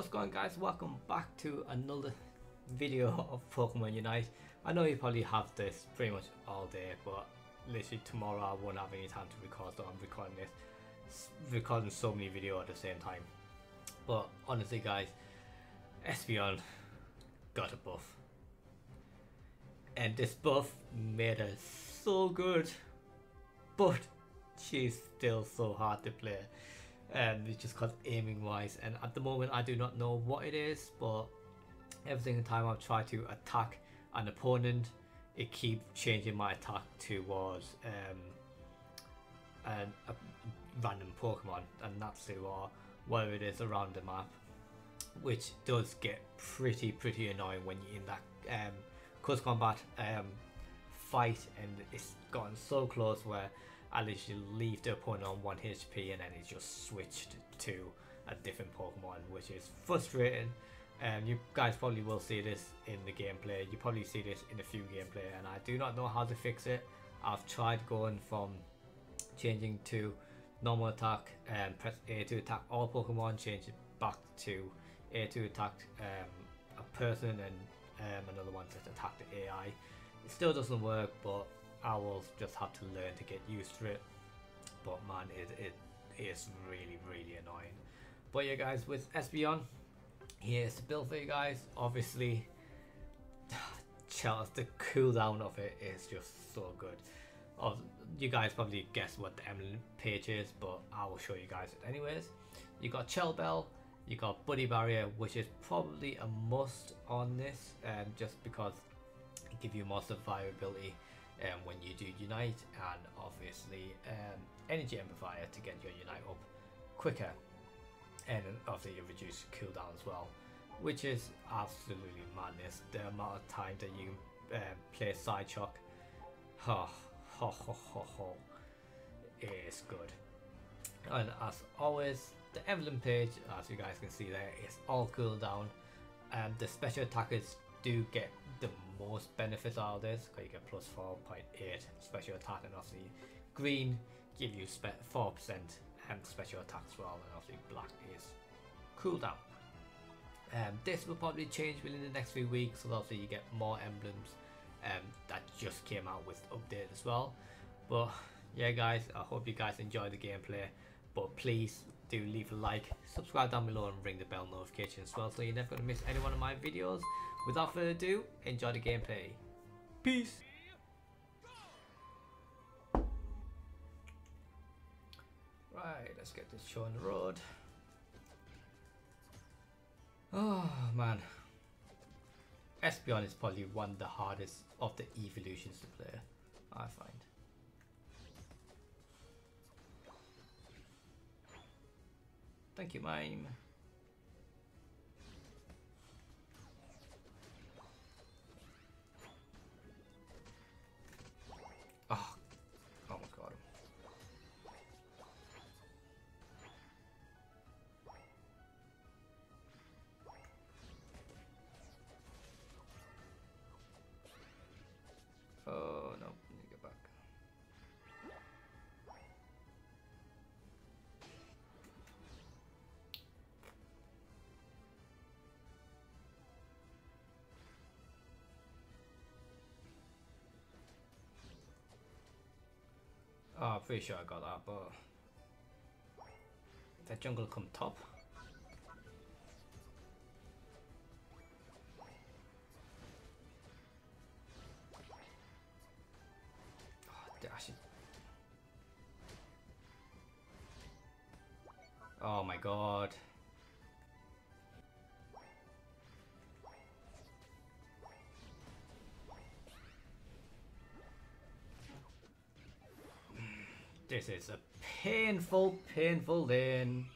What's going on guys, welcome back to another video of Pokemon Unite. I know you probably have this pretty much all day, but literally tomorrow I won't have any time to record, so I'm recording this, recording so many videos at the same time. But honestly guys, Espeon got a buff. And this buff made her so good, but she's still so hard to play um, it's just because aiming wise. And at the moment I do not know what it is but every single time I've tried to attack an opponent it keeps changing my attack towards um, an, a random Pokemon and that's to uh, whatever it is around the map which does get pretty pretty annoying when you're in that um, close combat um, fight and it's gotten so close where I literally leave the opponent on 1 HP and then he just switched to a different Pokemon which is frustrating. Um, you guys probably will see this in the gameplay, you probably see this in a few gameplay and I do not know how to fix it. I've tried going from changing to normal attack and um, press A to attack all Pokemon, change it back to A to attack um, a person and um, another one to attack the AI. It still doesn't work but Will just have to learn to get used to it. But man, it, it is really, really annoying. But yeah guys, with Espeon, here's the build for you guys. Obviously, the cooldown of it is just so good. You guys probably guess what the emblem page is, but I will show you guys it anyways. You got Shell Bell, you got Buddy Barrier, which is probably a must on this, um, just because it gives you more survivability um, when you do Unite and obviously um, Energy Amplifier to get your Unite up quicker and obviously you reduce cooldown as well which is absolutely madness. The amount of time that you um, play Psyshock ha ha ha ha is good. And as always the emblem page as you guys can see there is all cooldown and the special attackers do get the most benefits out of this because you get plus 4.8 special attack and obviously green give you 4% and special attack as well and obviously black is cooldown. Um, this will probably change within the next few weeks so obviously you get more emblems um, that just came out with update as well but yeah guys I hope you guys enjoy the gameplay but please do leave a like subscribe down below and ring the bell notification as well so you're never going to miss any one of my videos Without further ado, enjoy the gameplay. Peace! Right, let's get this show on the road. Oh man. Espeon is probably one of the hardest of the evolutions to play, I find. Thank you, Mime. Oh, I'm pretty sure I got that, but... That jungle come top? Oh, oh my god. This is a painful, painful lane.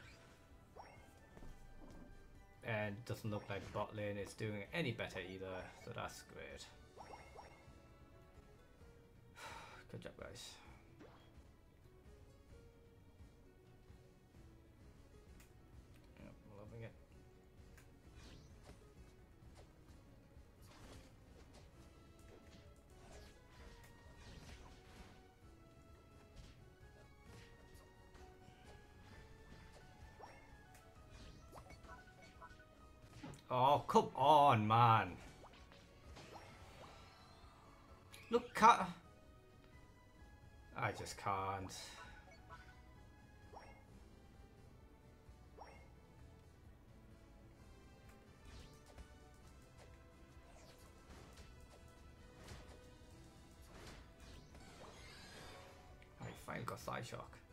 And doesn't look like bot lane is doing any better either, so that's great. Good job guys. Oh, come on, man. Look at... I just can't. I finally got Psyshock.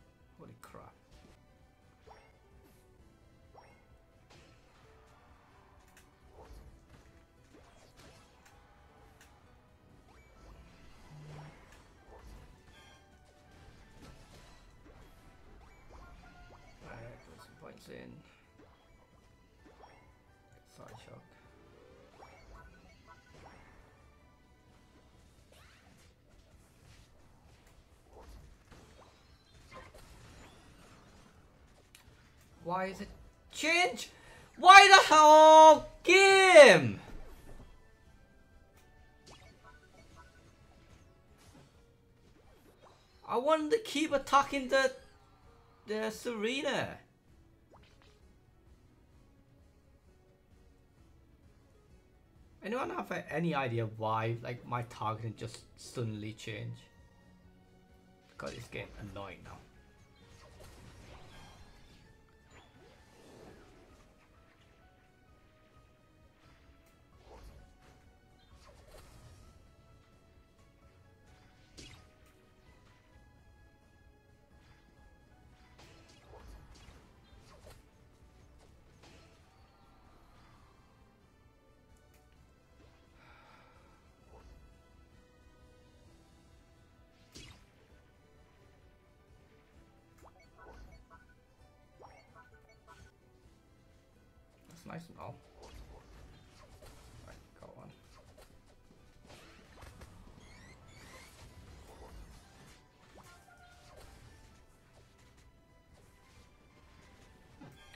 Points in. Side shock. Why is it change? Why the hell game? I wanted to keep attacking the the Serena. Anyone have any idea why like my targeting just suddenly changed? God, it's getting annoying now. Nice and all. Got one.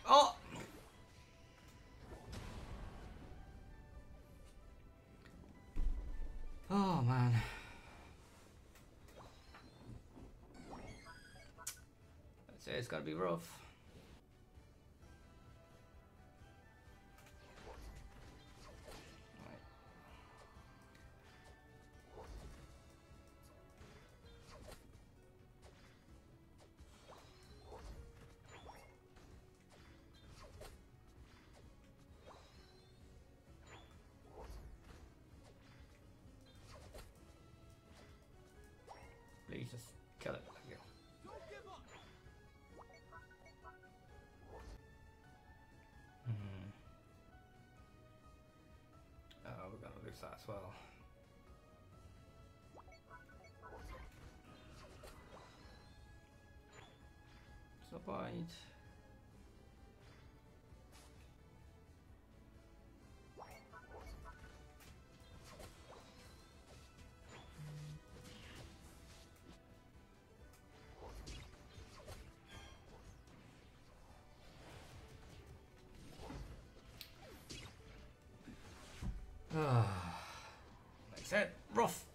Oh! Oh man. I'd say it's gotta be rough. That as well. Said, rough,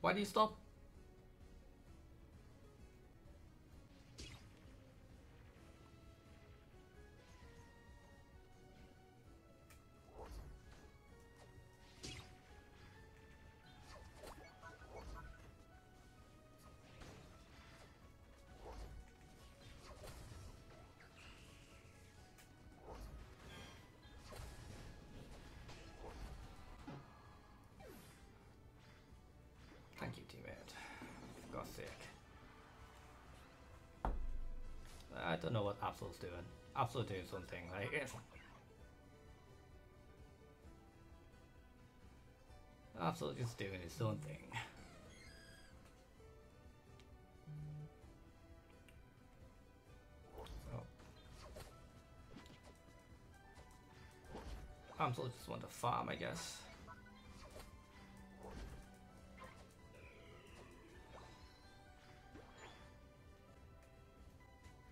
Why do you stop? Thank you, teammate. Got sick. I don't know what Absol's doing. Absol's doing something, like, it's... Absol's just doing his own thing. Oh. Absol just want to farm, I guess.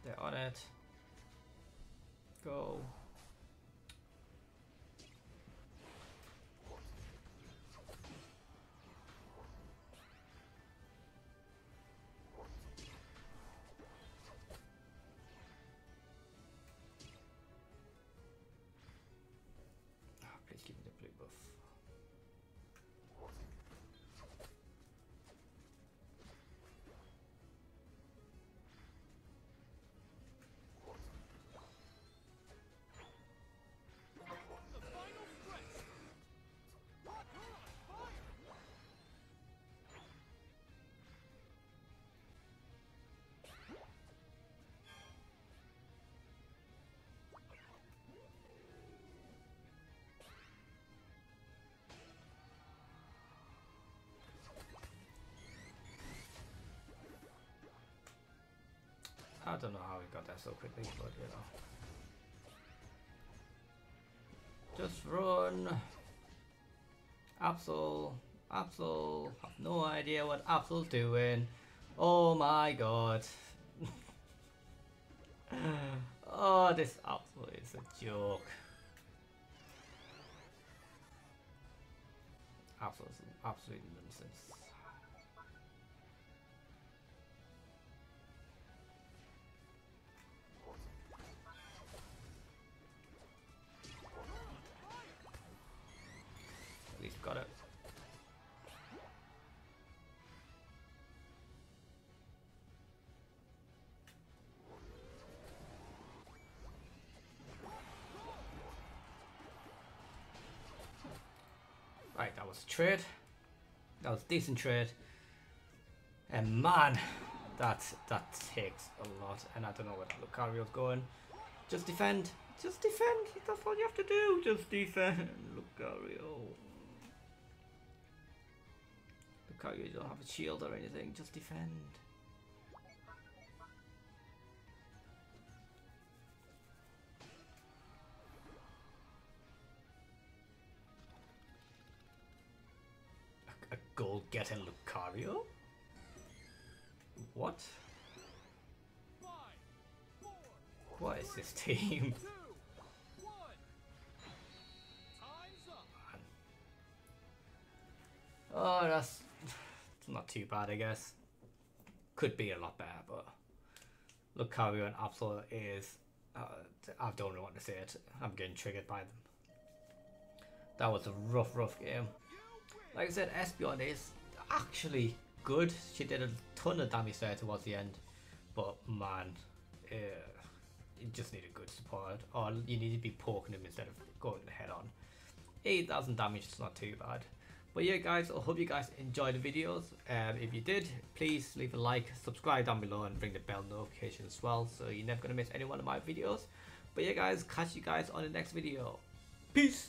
They're on it. Go. Don't know how he got that so quickly, but you know. Just run. Absol. Absol. Have no idea what Absol's doing. Oh my god. oh, this Absol is a joke. Absol is nonsense. Right, that was a trade. That was a decent trade. And man, that that takes a lot. And I don't know where Lucario's going. Just defend. Just defend. That's all you have to do. Just defend. Lucario. You don't have a shield or anything, just defend. A goal getting Lucario? What? What is this team? Oh, that's not too bad, I guess. Could be a lot better, but Lucario and Absol is. Uh, I don't know what to say. It. I'm getting triggered by them. That was a rough, rough game. Like I said, Espeon is actually good. She did a ton of damage there towards the end, but man, uh, you just need a good support, or you need to be poking him instead of going head on. 8,000 damage is not too bad. But yeah, guys, I hope you guys enjoyed the videos. Um, if you did, please leave a like, subscribe down below, and ring the bell notification as well, so you're never gonna miss any one of my videos. But yeah, guys, catch you guys on the next video. Peace.